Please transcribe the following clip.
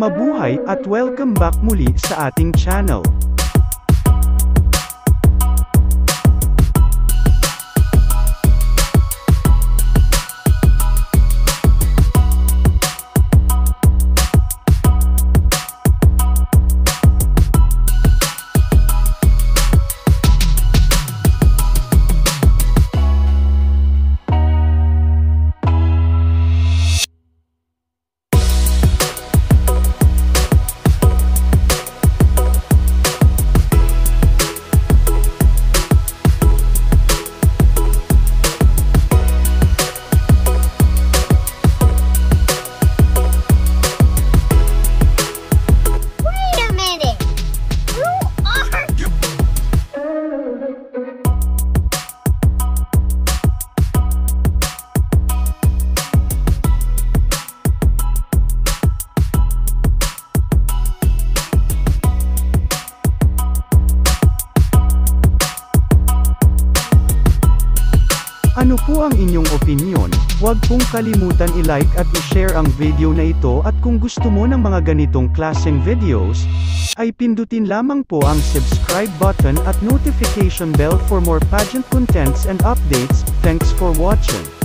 Mabuhay at welcome back muli sa ating channel. Ano po ang inyong opinion? Huwag pong kalimutan i-like at i-share ang video na ito at kung gusto mo ng mga ganitong klaseng videos, ay pindutin lamang po ang subscribe button at notification bell for more pageant contents and updates. Thanks for watching.